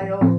I oh.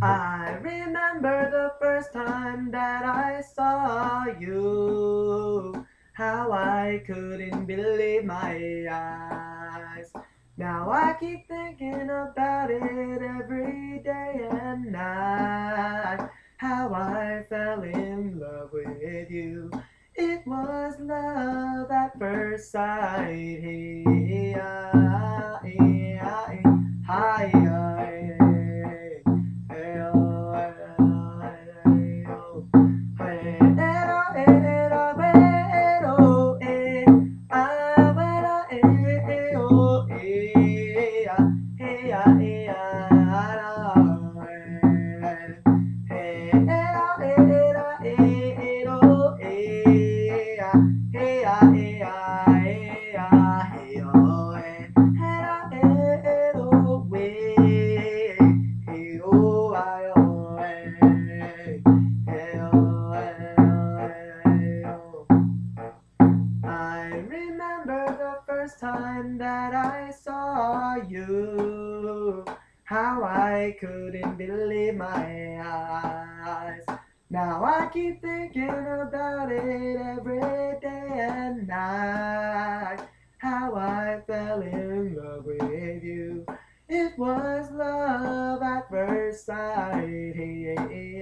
I remember the first time that I saw you, how I couldn't believe my eyes. Now I keep thinking about it every day and night, how I fell in love with you. It was love first sight. Hey. time that I saw you, how I couldn't believe my eyes. Now I keep thinking about it every day and night. How I fell in love with you. It was love at first sight.